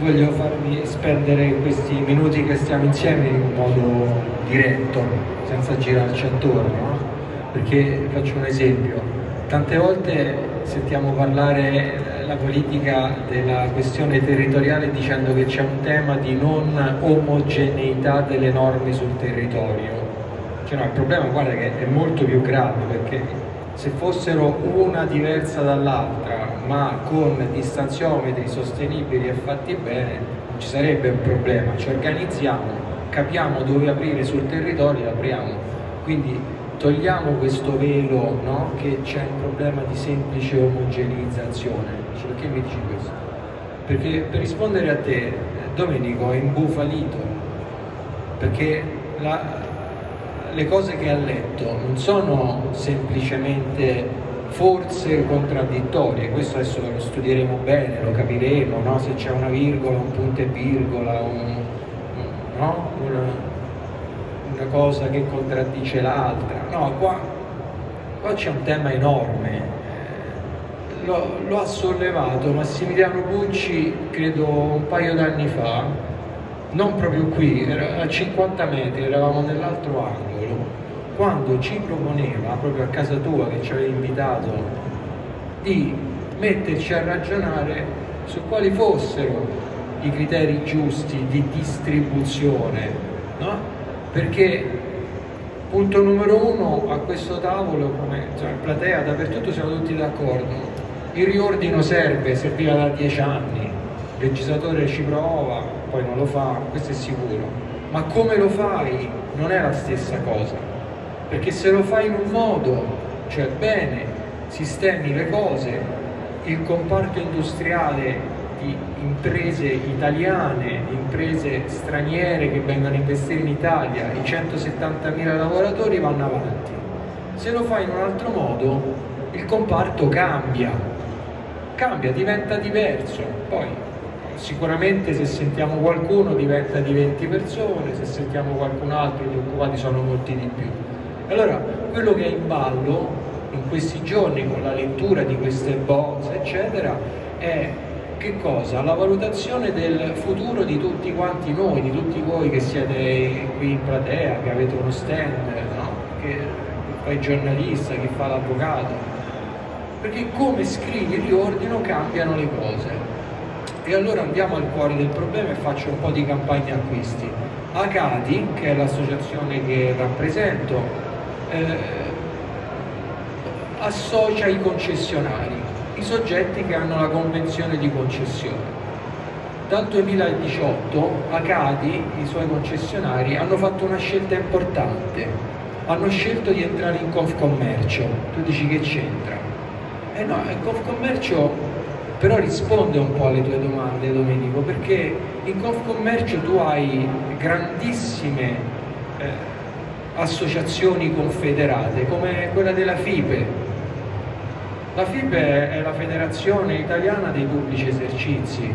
voglio farvi spendere questi minuti che stiamo insieme in modo diretto, senza girarci attorno, no? perché faccio un esempio, tante volte sentiamo parlare la politica della questione territoriale dicendo che c'è un tema di non omogeneità delle norme sul territorio. Cioè no, il problema guarda che è molto più grave perché se fossero una diversa dall'altra ma con distanziometri sostenibili e fatti bene non ci sarebbe un problema, ci organizziamo, capiamo dove aprire sul territorio e apriamo. Quindi togliamo questo velo no? che c'è un problema di semplice omogeneizzazione. Perché mi dici questo? Perché per rispondere a te, Domenico è imbufalito, perché la, le cose che ha letto non sono semplicemente forse contraddittorie, questo adesso lo studieremo bene, lo capiremo, no? se c'è una virgola, un punto e virgola, un, no? una, una, cosa che contraddice l'altra. No, qua, qua c'è un tema enorme. Lo, lo ha sollevato Massimiliano Bucci, credo un paio d'anni fa, non proprio qui, a 50 metri, eravamo nell'altro angolo, quando ci proponeva, proprio a casa tua che ci avevi invitato, di metterci a ragionare su quali fossero i criteri giusti di distribuzione, no? Perché punto numero uno a questo tavolo, come cioè, platea, dappertutto siamo tutti d'accordo, il riordino serve, serviva da dieci anni, il legislatore ci prova, poi non lo fa, questo è sicuro, ma come lo fai non è la stessa cosa, perché se lo fai in un modo, cioè bene, sistemi le cose, il comparto industriale di imprese italiane, di imprese straniere che vengono a investire in Italia, i 170.000 lavoratori vanno avanti. Se lo fai in un altro modo, il comparto cambia, cambia, diventa diverso. Poi sicuramente se sentiamo qualcuno diventa di 20 persone, se sentiamo qualcun altro gli occupati sono molti di più. Allora, quello che è in ballo in questi giorni con la lettura di queste bozze, eccetera, è che cosa? La valutazione del futuro di tutti quanti noi, di tutti voi che siete qui in platea, che avete uno stand, no? che fa il giornalista, che fa l'avvocato. Perché come scrivi il riordino cambiano le cose e allora andiamo al cuore del problema e faccio un po' di campagna acquisti. Acadi, che è l'associazione che rappresento, eh, associa i concessionari, i soggetti che hanno la convenzione di concessione. Dal 2018 Acadi, i suoi concessionari, hanno fatto una scelta importante, hanno scelto di entrare in Confcommercio. Tu dici che c'entra? Eh no, il Confcommercio però risponde un po' alle tue domande Domenico perché in Confcommercio tu hai grandissime eh, associazioni confederate come quella della FIPE. La FIPE è la federazione italiana dei pubblici esercizi.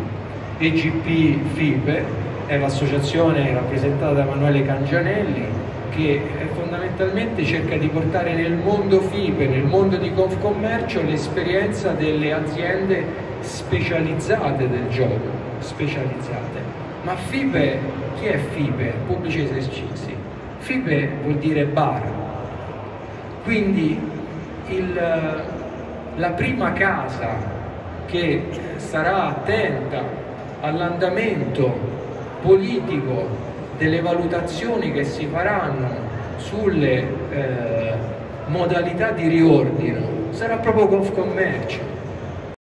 EGP FIPE è l'associazione rappresentata da Emanuele Cangianelli che fondamentalmente cerca di portare nel mondo FIPE, nel mondo di Confcommercio l'esperienza delle aziende specializzate del gioco, specializzate. Ma FIBE, chi è FIBE? Pubblici esercizi. FIBE vuol dire bar. Quindi il, la prima casa che sarà attenta all'andamento politico delle valutazioni che si faranno sulle eh, modalità di riordino sarà proprio Confcommercio